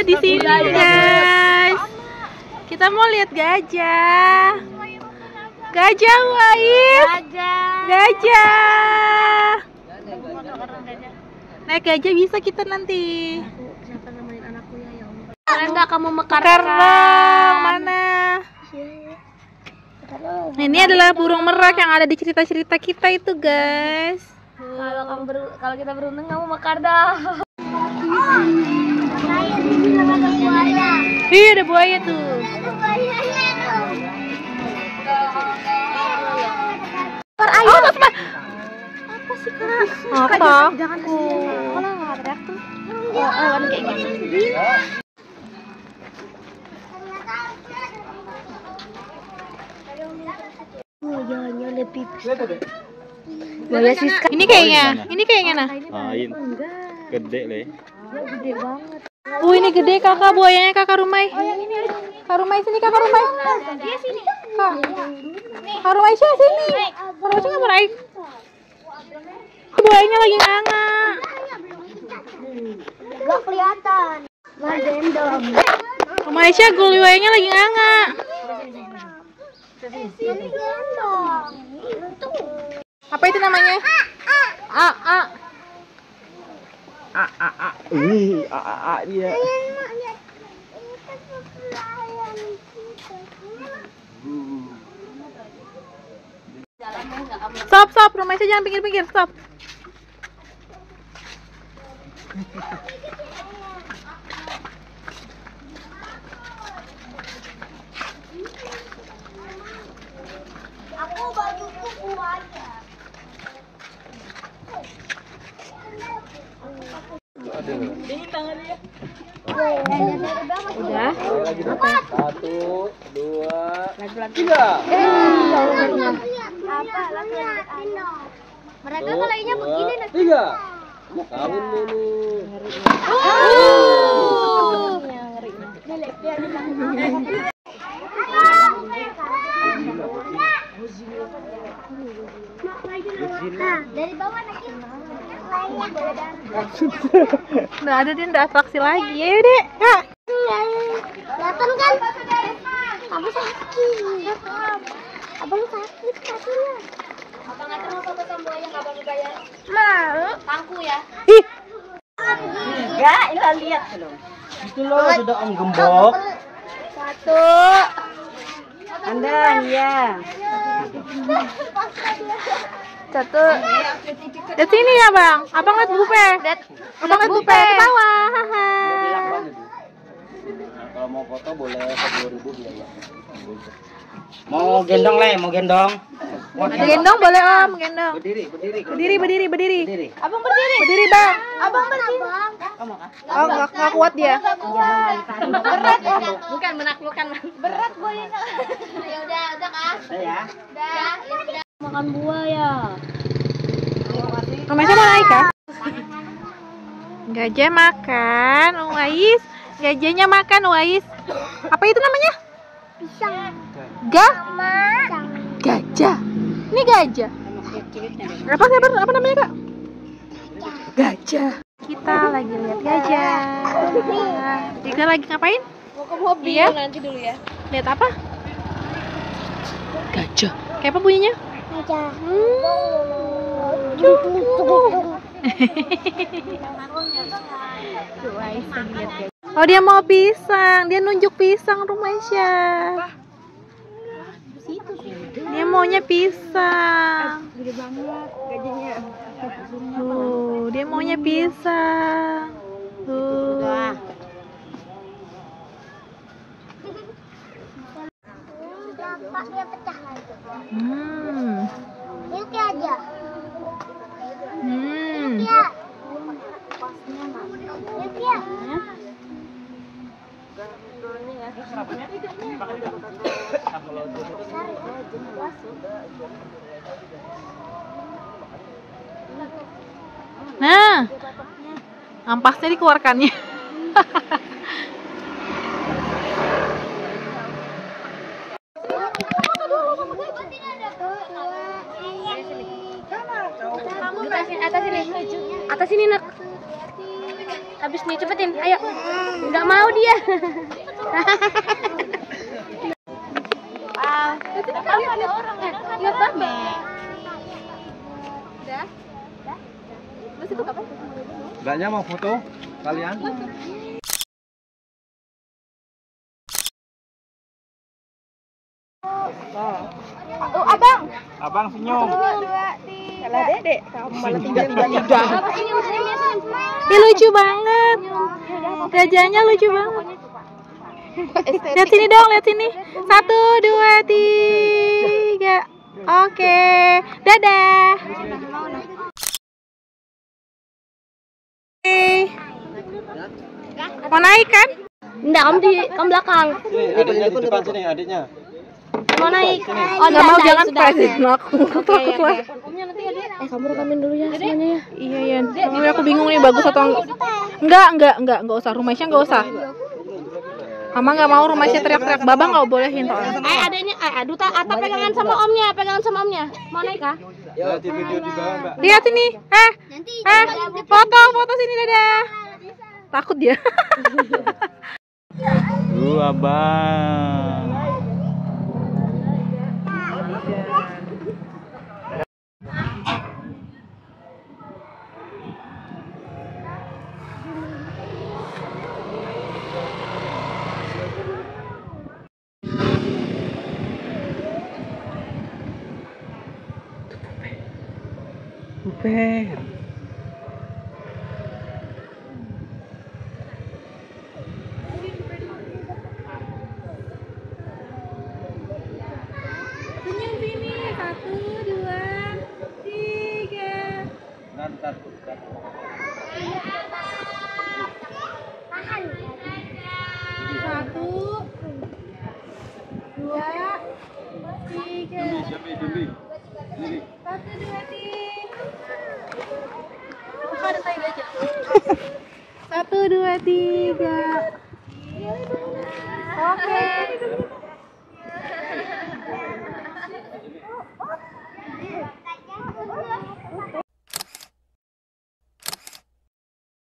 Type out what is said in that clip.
di sini guys. Kita mau lihat gajah. Gajah Wais. Gajah. Naik gajah bisa kita nanti. Enggak kamu mekar mana? Nah, ini adalah burung merak yang ada di cerita-cerita kita itu guys. Kalau kamu kalau kita beruntung kamu mekar dah. Ih, ada buaya tuh. Oh, Tasma. Apa sih, Kak? Apa? Jangan ke sini. Kalau nggak teriak tuh. Oh, oh, kan kayak gitu. Oh, jangan lebih Buaya Siska. Ini kayaknya, ini kayaknya nah. Lain. Gede le. Gede banget. Oh, ini gede kakak buayanya kakak Rumai. Kak Rumai sini kakak Rumai. Dia sini. Kak. Kak Rumai sih sini. Kak Rumai nggak mau naik. Buayanya lagi nganga. Gak kelihatan. Magendong. Rumah Aisyah buayanya lagi nganga. Gendong. Apa itu namanya? A A. A a a. Ih, a a a dia. Stop stop, Rumah Aisyah jangan pinggir-pinggir, stop. Aku bajuku buaya. Udah. Satu, dua, tiga. Apa? Mereka dua, begini nanti. Tiga. Mau kawin dulu. Dari bawah lagi. Udah ada dia udah atraksi lagi. Ya deh, Kak. Kelihatan kan? Apa sakit? Abang sakit kakinya. Abang nggak mau foto sama nggak abang bayar? Mau. Tangku ya. Ih, Enggak, ini lihat belum. Itu loh sudah om gembok. Satu. Andan ya. Satu. Di sini ya, Bang. Abang lihat bupe. Abang lihat bupe di bawah. Kalau mau foto boleh sepuluh ribu biaya. Mau gendong le, mau gendong. Gendong boleh, Om, gendong. Berdiri, berdiri. Berdiri, berdiri. Abang berdiri. Berdiri, Bang. Abang berdiri. Oh, nggak nggak kuat dia. Berat. Bukan menaklukkan. Berat ya udah, udah kak. Udah ya. Udah, ya sudah. Makan buaya. Rumahnya mau naik kan? Gajah makan, Uwais. Gajahnya makan, Uwais. Apa itu namanya? Pisang. Ga? Pisang. Gajah. Ini gajah. Apa siapa apa namanya, Kak? Gajah. Kita lagi lihat gajah. Kita lagi ngapain? Mau ke mobil Iya. nanti dulu ya. Lihat apa? Gajah. Kayak apa bunyinya? Oh dia mau pisang, dia nunjuk pisang rumahnya. Dia maunya pisang. Tuh, dia maunya pisang. Tuh. Hmm. Yuki aja. Hmm. Ya. Yuki ya. Nah, ampasnya dikeluarkannya. Atas sini. Atas sini nak. Habis nih cepetin. Ayo. Enggak mau dia. itu kan ada orang ya. Lihat rame. Udah? Terus itu kapan? Mbaknya mau foto kalian? Oh, abang. Abang senyum. Salah dedek. Kamu malah tiga tiga tiga. Ih, lucu banget. Gajahnya lucu banget. Lihat sini dong, lihat sini. Satu, dua, tiga. Oke, dadah. Mau naik kan? Enggak, kamu di kamu belakang. Sini, adiknya di depan sini, adiknya. Mau naik. Oh, nggak mau jangan presiden aku. Takut lah. Eh, kamu rekamin dulu ya semuanya ya. Iya, iya. Ini aku bingung nih bagus atau enggak. Enggak, enggak, enggak, enggak usah. Rumahnya enggak usah. Mama nggak mau rumahnya teriak-teriak. Baba nggak bolehin soalnya. Eh, adanya eh aduh ta, Ata pegangan sama omnya, pegangan sama omnya. Mau naik kah? Ya, di video di bawah, Mbak. Lihat sini. Eh, eh, foto, foto sini dadah. Takut dia. Lu abang. Senyum sini. Satu, dua, tiga. Nanti, Satu, dua, tiga. Satu, dua, dua tiga oke.